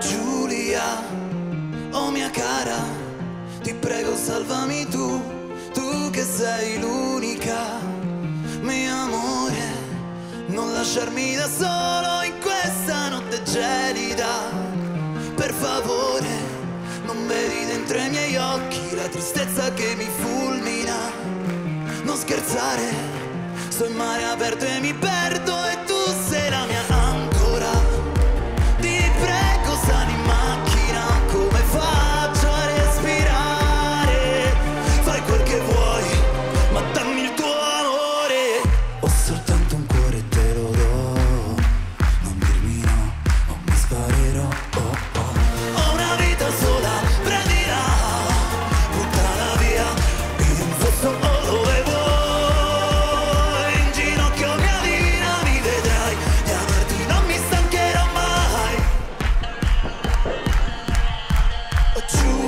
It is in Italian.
Giulia, oh mia cara, ti prego salvami tu, tu che sei l'unica, mio amore, non lasciarmi da solo in questa notte gelida, per favore, non vedi dentro i miei occhi la tristezza che mi fulmina, non scherzare, sto in mare aperto e mi perdo you